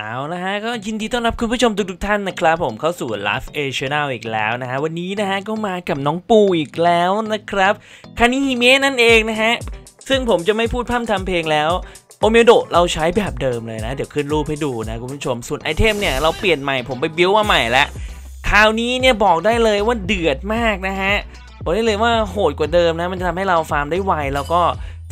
เอานะฮะก็ยินดีต้อนรับคุณผู้ชมทุกๆท่านนะครับผมเข้าสู่ Live A Channel อีกแล้วนะฮะวันนี้นะฮะก็มากับน้องปูอีกแล้วนะครับคานิฮิเมะนั่นเองนะฮะซึ่งผมจะไม่พูดพร่ำทำเพลงแล้วโอเมโดเราใช้แบบเดิมเลยนะ เดี๋ยวขึ้นรูปให้ดูนะคุณผู้ชมส่วนไอเทมเนี่ยเราเปลี่ยนใหม่ผมไปบิวมาใหม่แล้วคราวนี้เนี่ยบอกได้เลยว่าเดือดมากนะฮะบอกได้เลยว่าโหดกว่าเดิมนะมันจะทำให้เราฟาร์มได้ไวแล้วก็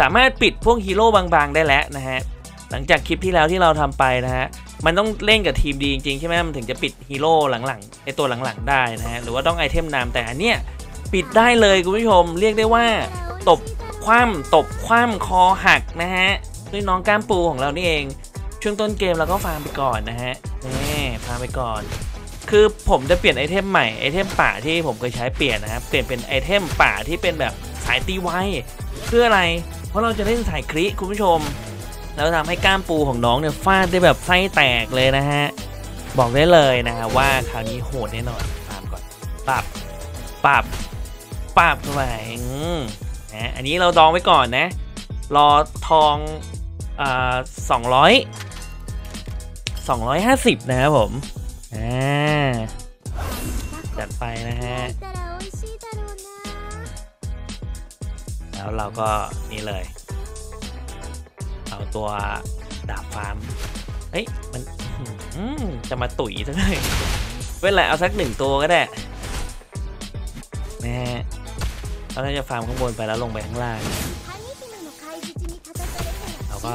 สามารถปิดพวกฮีโร่บางๆ ได้แล้วนะฮะหลังจากคลิปที่แล้วที่เราทำไปนะฮะ มันต้องเล่นกับทีมดีจริงๆใช่ไหมมันถึงจะปิดฮีโร่หลังๆไอตัวหลังๆได้นะฮะหรือว่าต้อง item นำแต่อันเนี้ยปิดได้เลยคุณผู้ชมเรียกได้ว่า ตบคว่ำตบคว่ำคอหักนะฮะด้วยน้องก้ามปูของเรานี่เอง ช่วงต้นเกมเราก็ฟาร์มไปก่อนนะฮะนี่ฟาร์มไปก่อน คือผมจะเปลี่ยน item ใหม่ item ป่าที่ผมเคยใช้เปลี่ยนนะครับเปลี่ยนเป็น item ป่าที่เป็นแบบสายตีไวเพื่ออะไร เพราะเราจะเล่นสายคริคุณผู้ชม แล้วทำให้กล้ามปูของน้องเนี่ยฟาดได้แบบไส้แตกเลยนะฮะ บอกได้เลยนะฮะว่าคราวนี้โหดแน่นอนตามก่อนปับปับปับเข้าไปอืมนะอันนี้เราดองไว้ก่อนนะ รอทองอ่าสองร้อยสองร้อยห้าสิบนะครับผมอ่าจัดไปนะฮะแล้วเราก็นี่เลย ตัวดาบฟาร์มเฮ้ยมันจะมาตุ๋ยซะเลยเว้นไรเอาสักหนึ่งตัวก็ได้นะฮะเราจะฟาร์มข้างบนไปแล้วลงไปข้างล่างเราก็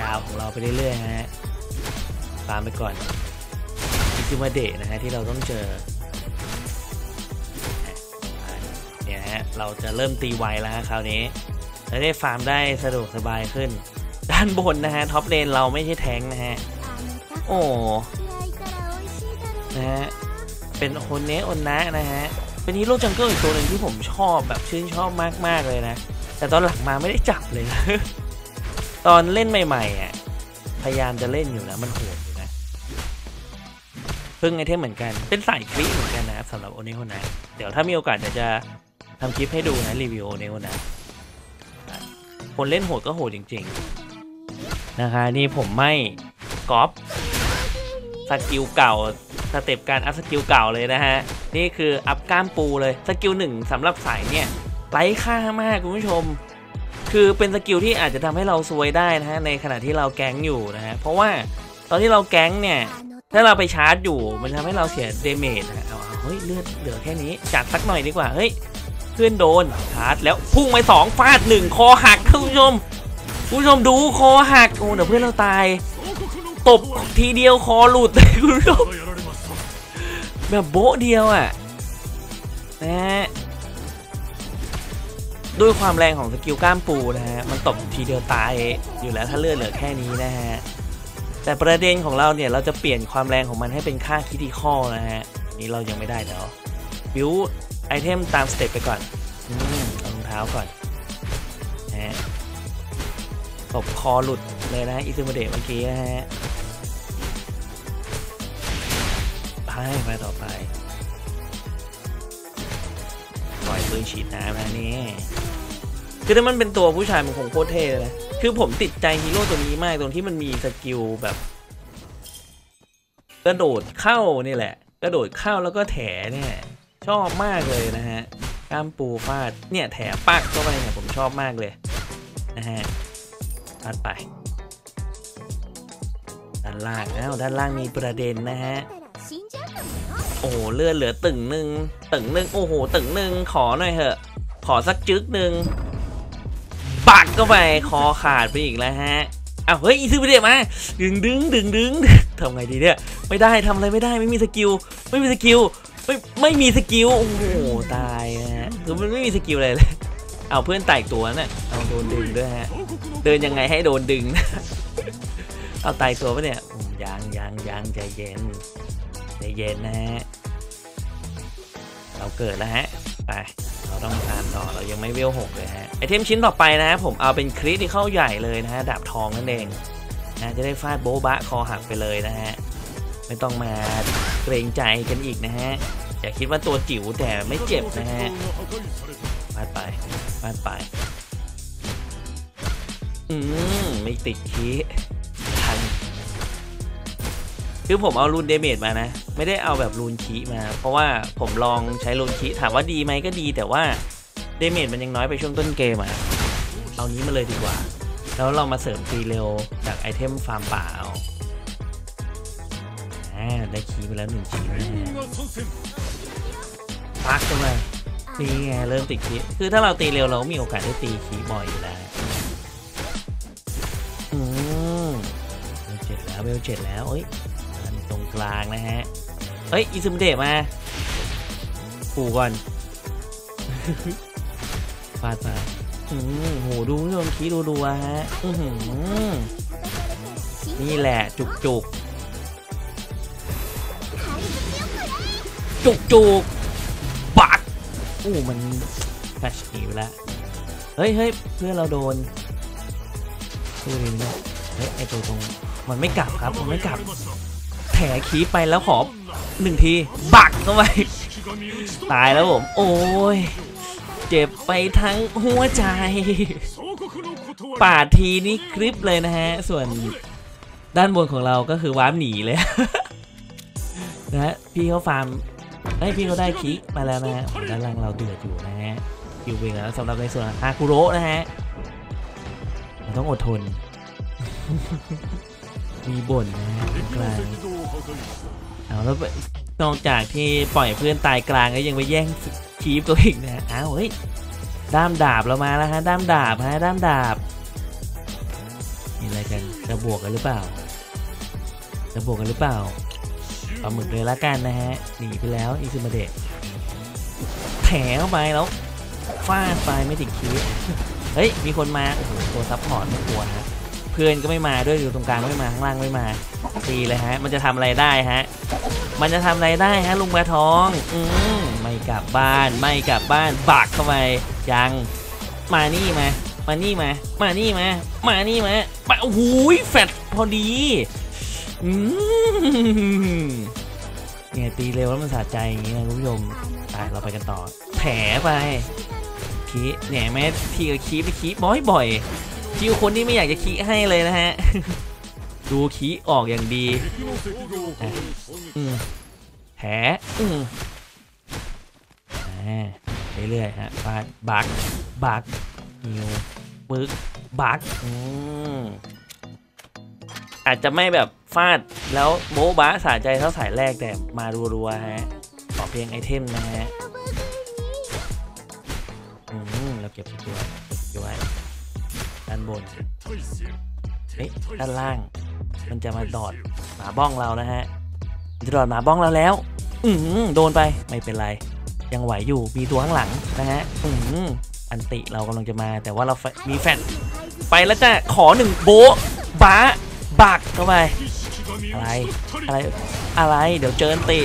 ยาวของเราไปเรื่อยๆฮะฟาร์มไปก่อนอิซึมาเดะนะฮะที่เราต้องเจอเนี่ยฮะเราจะเริ่มตีไวแล้วฮะคราวนี้จะได้ฟาร์มได้สะดวกสบายขึ้น ด้านบนนะฮะ top lane เราไม่ใช่แทงค์นะฮะ โอ้นะฮะเป็นโอนเนะโอนนะนะฮะเป็นฮีโร่ jungle อีกตัวหนึ่งที่ผมชอบแบบชื่นชอบมากๆเลยนะ แต่ตอนหลังมาไม่ได้จับเลยนะตอนเล่นใหม่ๆอะพยายามจะเล่นอยู่นะมันโหดอยู่นะพึ่ง item เหมือนกันเป็นสาย cri เหมือนกันนะครับสำหรับโอเนโฮนะเดี๋ยวถ้ามีโอกาสเดี๋ยวจะทำคลิปให้ดูนะรีวิวโอเนโฮนะคนเล่นโหดก็โหดจริง ๆ นะคะนี่ผมไม่ก๊อป skill เก่า step การ up skill เก่าเลยนะฮะ นี่คือ up ก้ามปูเลย skill หนึ่งสำหรับสายเนี่ยไร้ค่ามากคุณผู้ชม คือเป็น skill ที่อาจจะทำให้เราซวยได้นะฮะในขณะที่เรา gank อยู่นะฮะเพราะว่าตอนที่เรา gank เนี่ยถ้าเราไปชาร์จอยู่มันทำให้เราเสีย damage นะเอาเอาเฮ้ยเลือดเหลือแค่นี้จัดสักหน่อยดีกว่าเฮ้ยเพื่อนโดนชาร์จแล้วพุ่งไปสองฟาดหนึ่งคอหักคุณผู้ชม คุณผู้ชมดูคอหักโอ้เดี๋ยวเพื่อนเราตาย ตบทีเดียวคอหลุดคุณผู้ชมแบบโบ๊ะเดียวอะนะฮะด้วยความแรงของ skill ก้ามปูนะฮะมันตบทีเดียวตายอยู่แล้วถ้าเลือดเหลือแค่นี้นะฮะแต่ประเด็นของเราเนี่ยเราจะเปลี่ยนความแรงของมันให้เป็นค่าคิด i คอลนะฮะนี่เรายังไม่ได้เดี๋ยว build item ตาม step ไปก่อนอืมรองเท้าก่อน ตบคอหลุดเลยนะอิซึมาเดะเมื่อกี้นะฮะไปไปต่อไป ปล่อยปืนฉีดน้ำนะนี่คือถ้ามันเป็นตัวผู้ชายมันคงโคตรเท่เลยนะคือผมติดใจฮีโร่ตัวนี้มากตรงที่มันมี skill แบบ กระโดดเข้านี่แหละ กระโดดเข้าแล้วก็แถเนี่ยชอบมากเลยนะฮะกล้ามปูฟาดเนี่ยแถปักเข้าไปเนี่ยผมชอบมากเลยนะฮะ ฟาดไป ด้านล่างอ้าวด้านล่างมีประเด็นนะฮะ โอ้เลือดเหลือตึงหนึ่งตึงหนึ่งโอ้โหตึงหนึ่งขอหน่อยเถอะ ขอสักจึกหนึ่งปักเข้าไปคอขาดไปอีกแล้วฮะอ้าวเฮ้ยอีซื้อไปเดี๋ยวมาดึงดึงดึงดึงทำไงดีเนี่ยไม่ได้ทำอะไรไม่ได้ไม่มี skill ไม่มี skill ไม่ไม่มี skill โอ้โหตายฮะคือมันไม่มี skill อะไรเลย เอาเพื่อนไต่ตัวน่ะเอาโดนดึงด้วยฮะ เดินยังไงให้โดนดึง เอาไต่ตัวปะเนี่ยอืมยังยังยังใจเย็นใจเย็นนะฮะ เราเกิดแล้วฮะ ไป เราต้องทานต่อ เรายังไม่เวลหกเลยฮะ ไอเทมชิ้นต่อไปนะผมเอาเป็นคริติเข้าใหญ่เลยนะฮะ ดาบทองนั่นเองนะจะได้ฟาดโบ๊ะบะคอหักไปเลยนะฮะ ไม่ต้องมาเกรงใจกันอีกนะฮะ อย่าคิดว่าตัวจิ๋วแต่ไม่เจ็บนะฮะฟาดไป ฟาดไปอืมไม่ติดคีทันคือผมเอา rune damage มานะ ไม่ได้เอาแบบ rune crit มา เพราะว่าผมลองใช้ rune crit ถามว่าดีไหมก็ดี แต่ว่า damage มันยังน้อยไปช่วงต้นเกมอะเอานี้มาเลยดีกว่า แล้วเรามาเสริมตีเร็วจาก item ฟาร์มป่าเอาอ่าได้คีไปแล้วหนึ่งชิ้นนะฮะปักขึ้นมา นี่ไงเริ่มติดคีคือถ้าเราตีเร็วเราก็มีโอกาสได้ตีคีบ่อยอยู่แล้วอืมเวลเจ็ดแล้วเวลเจ็ดแล้วเอ้ยอันตรงกลางนะฮะเฮ้ยอิซึมเดะมาปู่ก่อนฟาดมาอืมโหดูคุณผู้ชมคีดูดูๆอะฮะอื้อหือนี่แหละจุกจุกจุกจุกบัก อู้มันแฟชหนีไปแล้ว เฮ้ยเฮ้ยเพื่อนเราโดนดูดิเนี่ยเฮ้ยไอตัวตรงมันไม่กลับครับ มันไม่กลับ แถขีไปแล้วขอหนึ่งทีบักเข้าไปตายแล้วผม โอ้ย เจ็บไปทั้งหัวใจ ป่าดทีนี่คลิปเลยนะฮะ ส่วนด้านบนของเราก็คือวาร์ปหนีเลยนะฮะพี่เขาฟาร์ม ไอยพี่เขาได้คิกมาแล้วนะฮะด้านล่างเราเดือดอยู่นะฮะคิวเวงแล้วสำหรับในส่วนฮาคุโระนะฮะเราต้องอดทน มีบ่นนะฮะกลางเอาแล้วนอกจากที่ปล่อยเพื่อนตายกลางก็ยังไปแย่งคีฟตัวเองนะฮะอ้าวเฮ้ยด้ามดาบเรามาแล้วฮะด้ามดาบฮะด้ามดาบมีอะไรกันจะบวกกันหรือเปล่าจะบวกกันหรือเปล่า ปลาหมึกเลยละกันนะฮะหนีไปแล้วอิซึมาเดะแถเข้าไปแล้วฟาดไปไม่ติด crit เฮ้ยมีคนมาโอ้โหตัว support ไม่กลัวฮะเพื่อนก็ไม่มาด้วยอยู่ตรงกลางไม่มาข้างล่างไม่มาตีเลยฮะ มันจะทำอะไรได้ฮะ มันจะทำอะไรได้ฮะลุงปลาทองอืมไม่กลับบ้านไม่กลับบ้านปักเข้าไปยังมานี่มามานี่มามานี่มามานี่มามโอ้โหแฟดพอดี อืมเนี่ยตีเร็วแล้วมันสะใจอย่างนี้นะคุณผู้ชมไปเราไปกันต่อ แผลไปคีเนี่ยแม่ที่กับคีไปคีบ่อยบ่อยคิวคนที่ไม่อยากจะคีให้เลยนะฮะ ดูคีออกอย่างดีแผลอืมเรื่อยๆฮะฟาดบักบักนิวปึกบักอาจจะไม่แบบ ฟาดแล้วโบ๊ะบ้าสะใจเท่าสายแรกแต่มารัวๆฮะขอเพียงไอเทมนะฮะอืมเราเก็บไปด้วยเก็บไว้ด้านบนเอ๊ะด้านล่าง มันจะมาดอดหมาบ้องเรานะฮะจะโดหมาบ้องเราแล้ว อืมโดนไปไม่เป็นไร ยังไหวอยู่มีตัวข้างหลังนะฮะอืมอันติเรากำลังจะมา แต่ว่าเราแฟมีแฟนไปแล้วจ้ะขอหนึ่งโบะบ้าบักเข้าไป อะไร อะไร อะไร เดี๋ยวเจออันติ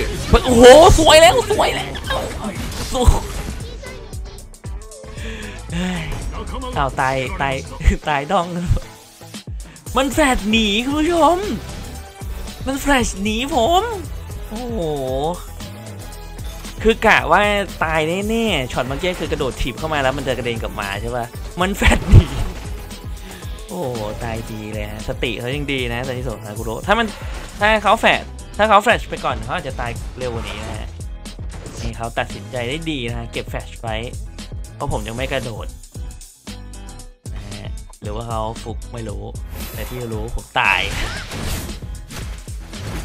โอ้โห สวยแล้ว สวยแล้วสวยเฮ้ยเอาตาย ตาย ตายดอง มันแฟลชหนีคุณผู้ชม มันแฟลชหนีผม โอ้โห คือกะว่าตายแน่ๆ ช็อตเมื่อกี้คือกระโดดถีบเข้ามาแล้วมันจะกระเด็นกลับมาใช่ป่ะ มันแฟลชหนี อ้ตายดีเลยฮะสติเขายังดีนะตอนที่ส่งฮากุโระถ้ามันถ้าเขาแฟลชถ้าเขาแฟลชไปก่อนเขาอาจจะตายเร็วกว่านี้นะฮะนี่เขาตัดสินใจได้ดีนะเก็บแฟลชไว้เพราะผมยังไม่กระโดดนะฮะหรือว่าเขาฟุกไม่รู้ แต่ที่รู้ผมตาย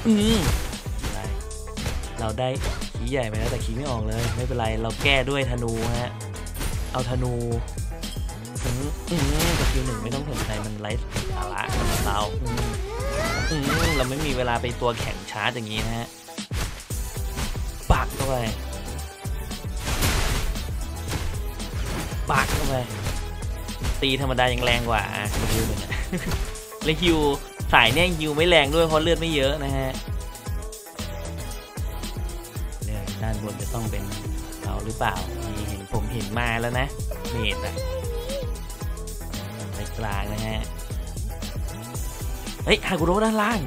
อืมได้เราได้ขีใหญ่ไปแล้วแต่ขีไม่ออกเลย ไม่เป็นไรเราแก้ด้วยธนูฮะเอาธนู อืมอืมสกิลหนึ่งไม่ต้องสนใจมันไร้สาระสำหรับเราอืมเราไม่มีเวลาไปตัวแข่งชาร์จอย่างนี้นะฮะปักเข้าไปปักเข้าไปตีธรรมดายังแรงกว่าอะฮิวหนึ่งอะแล้วฮิวสายเนี่ยฮิวไม่แรงด้วยเพราะเลือดไม่เยอะนะฮะเรื่องด้านบนจะต้องเป็นเราหรือเปล่านี่เห็นผมเห็นมาแล้วนะเมดอะ ไปกลางนะฮะ เฮ้ยฮากุโระด้านล่าง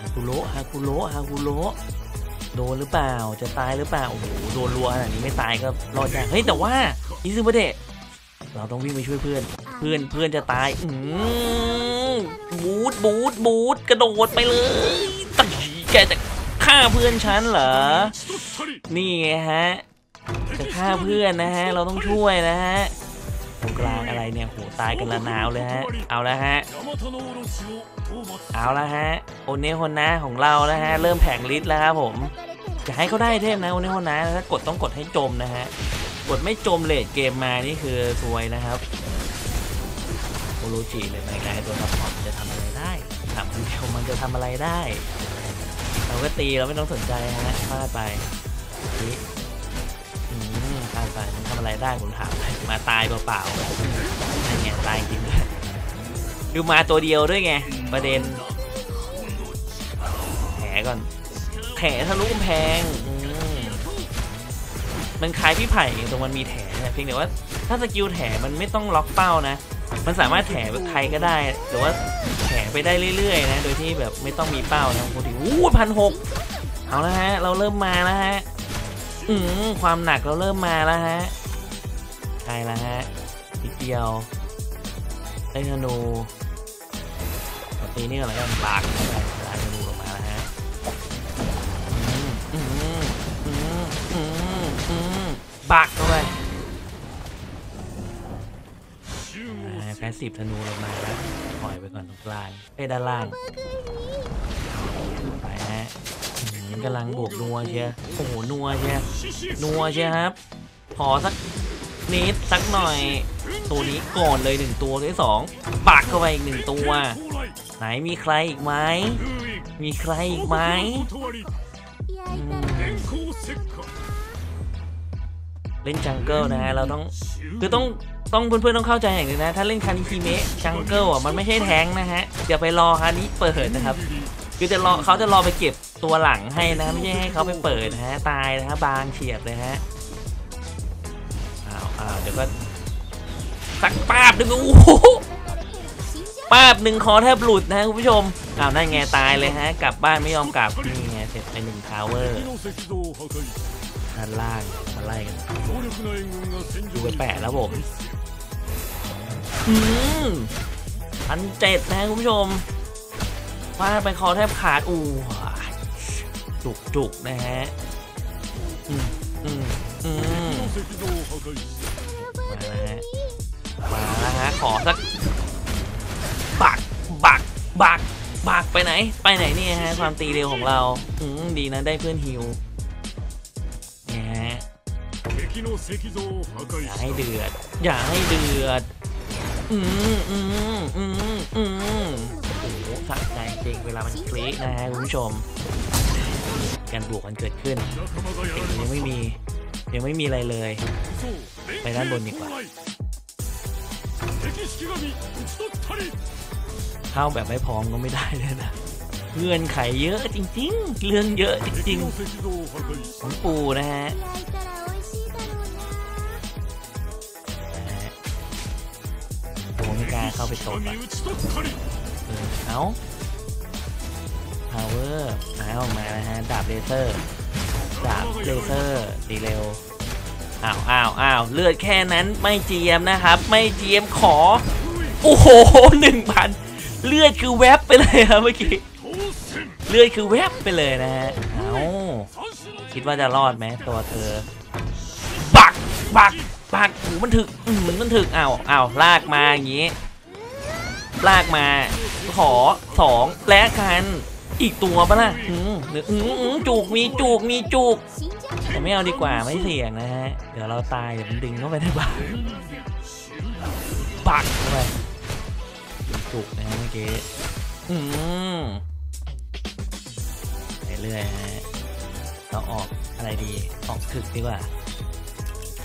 ฮากุโระฮากุโระฮากุโระโดนหรือเปล่า จะตายหรือเปล่า โอ้โห โดนรัวขนาดนี้ไม่ตายก็รอดยากเฮ้ย แต่ว่าอิซึมะเดะเราต้องวิ่งไปช่วยเพื่อน เพื่อนเพื่อนจะตาย อืมบูทบูทบูทกระโดดไปเลยตีแกกจะฆ่าเพื่อนฉันเหรอ นี่ไงฮะ จะฆ่าเพื่อนนะฮะ เราต้องช่วยนะฮะ เนี่ยโหตายกันระนาวเลยฮะ เอาละฮะ เอาละฮะ โอเนโฮนะของเรานะฮะ เริ่มแผลงฤทธิ์แล้วครับผมจะให้เขาได้เทพนะโอเนโฮนะถ้ากดต้องกดให้จมนะฮะ กดไม่จม late game มานี่คือซวยนะครับโอโรจิเลยในการตัว support จะทำอะไรได้ถามคำเดียวมันจะทำอะไรได้ เราก็ตีเราไม่ต้องสนใจฮะพลาดไปนี่อืมพลาด ไปมันทำอะไรได้ผมถามเลยมาตายเปล่าๆนั่นไงตายจริงด้วยดูมาตัวเดียวด้วยไงประเด็นแผลก่อนแผลทะลุกำแพงมันคล้ายพี่ไผ่ตรงมันมีแถเนี่ยเพียงแต่ว่าถ้าสกิลแถมันไม่ต้องล็อกเป้านะ มันสามารถแถใครก็ได้หรือว่าแถไปได้เรื่อยๆนะ โดยที่แบบไม่ต้องมีเป้านะโอ้โหอู้พันหกเอาละฮะ เราเริ่มมาแล้วฮะ อืมความหนักเราเริ่มมาแล้วฮะใครละฮะนิดเดียวไอ้ธนูเอาตีนี่อนแล้วกันบากเข้าไปลายธนูลงมาแล้วฮะอืมอืมอืมอืมอืมบักเข้าไปแพสซีฟธนูลงมาแล้วปล่อยไปก่อนตรงกลางไปด้านล่าง กำลังบวกนัวเชียโอ้โหนัวเชียนัวเชียครับ ขอสักนิดสักหน่อย ตัวนี้ก่อนเลยหนึ่งตัวตัวที่สองปักเข้าไปอีกหนึ่งตัว ไหนมีใครอีกไหมมีใครอีกไหมเล่น jungle นะฮะเราต้องคือต้องต้องเพื่อนๆต้องเข้าใจอย่างหนึงนะ ถ้าเล่นคานิฮิเมะ jungle อะมันไม่ใช่แทงนะฮะอย่าไปรอคานิเปิดนะครับ คือจะรอเขาจะรอไปเก็บ ตัวหลังให้นะไม่ใช่ให้เขาไปเปิดนะฮะตายนะฮะบางเฉียบเลยฮะอ้าวอ้าวเดี๋ยวก็สักป้าบหนึ่งโอ้โหป้าบหนึ่งคอแทบหลุดนะคุณผู้ชมอ้าวนั่นไงตายเลยฮะกลับบ้านไม่ยอมกลับนี่ไงเสร็จไปหนึ่ง towerด้านล่างมาไล่กันดูไปแปะแล้วผมอืมพันเจ็ดนะคุณผู้ชมฟาดไปคอแทบขาดอู้ จุกจุกๆนะฮะมาแล้วฮะมาแล้วฮะขอสักบักบักบักบักไปไหน ไปไหนเนี่ยฮะความตีเร็วของเราอืมดีนะได้เพื่อนฮิวเนี่ยฮะอย่าให้เดือด อย่าให้เดือด อืมอืมอืมอืม หสะใจจริงเวลามันคลิกนะฮะคุณผู้ชม การบวกมันเกิดขึ้นยังไม่มียังไม่มีอะไรเลย ไปด้านบนดีกว่าเข้าแบบไม่พร้อมก็ไม่ได้เลยนะเงื่อนไขเยอะจริง ๆ เรื่องเยอะจริงๆของปูนะฮะนะฮะผมไม่กล้าเข้าไปตบอะ เออเอา power หายออกมานะฮะ ดาบเลเซอร์ ดาบเลเซอร์ตีเร็ว อ้าวอ้าวอ้าวเลือดแค่นั้นไม่เจียมนะครับ ไม่เจียมขอ โอ้โหหนึ่งพันเลือดคือแวบไปเลยครับเมื่อกี้ เลือดคือแวบไปเลยนะฮะ เอาคิดว่าจะรอดไหมตัวเธอ บัก บัก บักหูมันถึกอืมมันถึกอ้าวอ้าวลากมาอย่างงี้ ลากมา ขอสองและกันอีกตัวปะล่ะอืมอืมจูกมีจูกมีจูกแต่ไม่เอาดีกว่าไม่เสี่ยงนะฮะ เดี๋ยวเราตายเดี๋ยวมันดึงเข้าไปได้บ้างปักเข้าไปจุกนะฮะเมื่อกี้อืมไปเรื่อยฮะเราออกอะไรดีออกถึกดีกว่า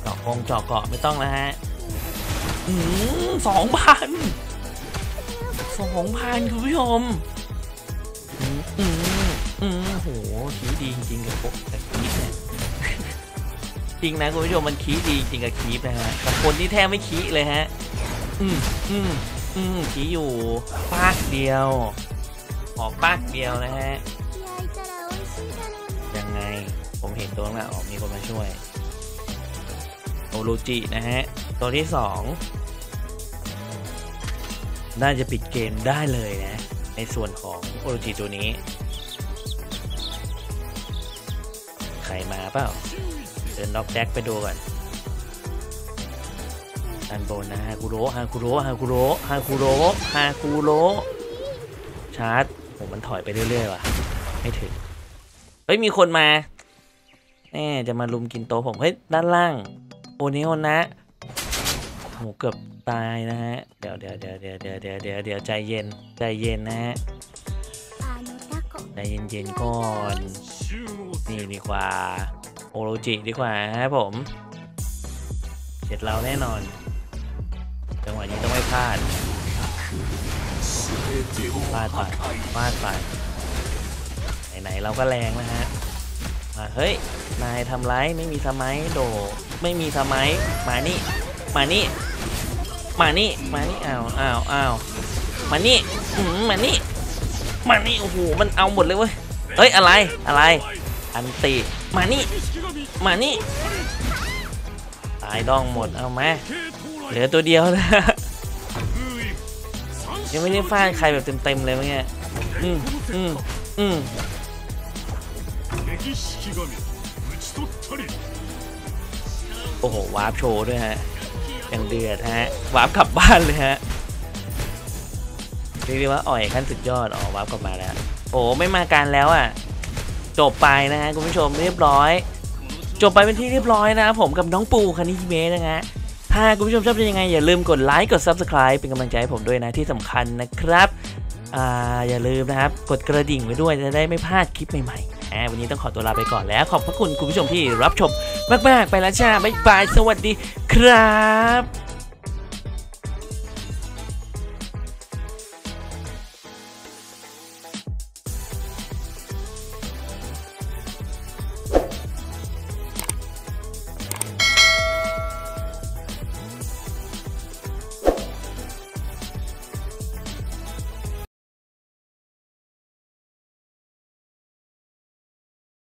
เจาะกงเจาะเกาะไม่ต้องแล้วฮะอืมสองพัน สองพันคุณผู้ชม อืมอืมโหชีวิตดีจริงๆกับพวกแต่คีบเนี่ยจริงนะคุณผู้ชมมันคีดีจริงกับคีบนะฮะแต่คนที่แทบไม่คีเลยฮะ อืมอืมอืมคีอยู่ปากเดียวขอกปากเดียวนะฮะยังไงผมเห็นตัวแล้วออกมีคนมาช่วย โอโรจินะฮะ ตัวที่สอง น่าจะปิดเกมได้เลยนะ ในส่วนของโอโรจิตัวนี้รมาเปล่า เดินล็อกแจ็คไปดูก่อนด้านบนนะฮากุโรฮากุโรฮากุโรฮากุโรฮากุโรชาร์จผมมันถอยไปเรื่อยๆว่ะ ไม่ถึง เฮ้ย มีคนมาแน่จะมาลุมกินโต๊ะผม เฮ้ย ด้านล่าง โอนิโอนะ หเกือบตายนะฮะเดี๋ยวเดี๋ยวเดี๋ยวเดี๋ยวเดี๋ยวเดี๋ยวเดี๋ยวใจเย็นใจเย็นนะฮะใจเย็นเย็นก่อน นี่ดีกว่า โอโรจิดีกว่าฮะผมเสร็จเราแน่นอน จังหวะนี้ต้องไม่พลาดพลาดไปพลาดไปไหนๆเราก็แรงนะฮะมาเฮ้ย นายทำไรไม่มีสมัยโด ไม่มีสมัยมานี่ มานี่ มานี่ มานี่อ้าวอ้าวอ้าวมานี่อืมมานี่ มานี่ โอ้โห มันเอาหมดเลยเว้ย เอ้ย อะไร อะไร อันตี มานี่ มานี่ ตายดองหมด เอาไหมเหลือตัวเดียวนะยังไม่ได้ฟาดใครแบบเต็มเต็มเลยเมื่อกี้อืมอืมอืมโอ้โห วาร์ปโชว์ด้วยฮะ อยังเดือดฮะ warp กลับบ้านเลยฮะเรียกได้ว่าอ่อยขั้นสุดยอดอ๋อ warp กลับมาแล้วโอ้ไม่ทันการแล้วอะ จบไปนะฮะคุณผู้ชมเรียบร้อย จบไปเป็นที่เรียบร้อยนะครับผมกับน้องปูคานิฮิเมะนะฮะถ้าคุณผู้ชมชอบเป็นยังไง อย่าลืมกดไลค์กด Subscribe เป็นกำลังใจให้ผมด้วยนะที่สำคัญนะครับอ่าอย่าลืมนะครับ กดกระดิ่งไว้ด้วยจะได้ไม่พลาดคลิปใหม่ๆวันนี้ต้องขอตัวลาไปก่อนแล้ว ขอบพระคุณคุณผู้ชมที่รับชม มาก ๆ ไปแล้วจ้าบ๊ายบายสวัสดีครับ